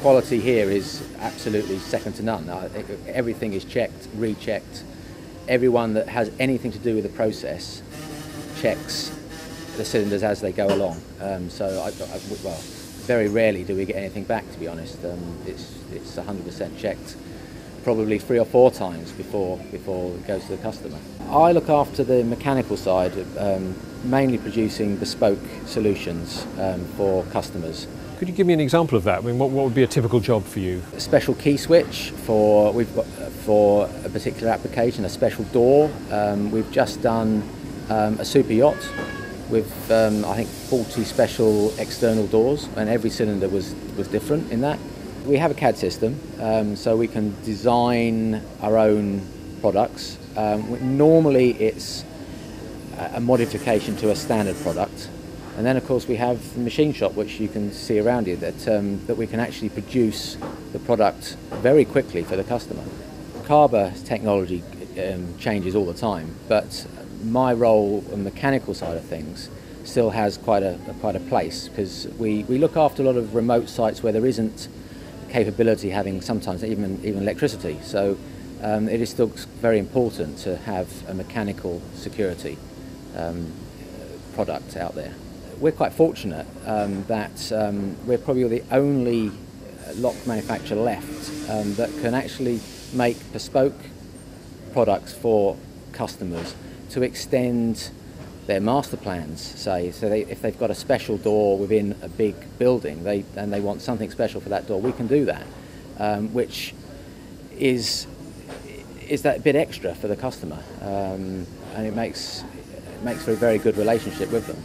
quality here is absolutely second to none. Everything is checked, rechecked. Everyone that has anything to do with the process checks the cylinders as they go along. Um, so, I, I, well, very rarely do we get anything back. To be honest, um, it's it's 100% checked, probably three or four times before before it goes to the customer. I look after the mechanical side, um, mainly producing bespoke solutions um, for customers. Could you give me an example of that? I mean, what, what would be a typical job for you? A special key switch for we've got for a particular application, a special door. Um, we've just done um, a super yacht with um, I think 40 special external doors, and every cylinder was was different in that. We have a CAD system, um, so we can design our own products. Um, normally, it's a modification to a standard product. And then, of course, we have the machine shop, which you can see around you, that, um, that we can actually produce the product very quickly for the customer. Kaba technology um, changes all the time, but my role on the mechanical side of things still has quite a, quite a place because we, we look after a lot of remote sites where there isn't capability having sometimes even, even electricity. So um, it is still very important to have a mechanical security um, product out there we're quite fortunate um, that um, we're probably the only lock manufacturer left um, that can actually make bespoke products for customers to extend their master plans, say. So they, if they've got a special door within a big building they, and they want something special for that door, we can do that, um, which is, is that bit extra for the customer. Um, and it makes, it makes for a very good relationship with them.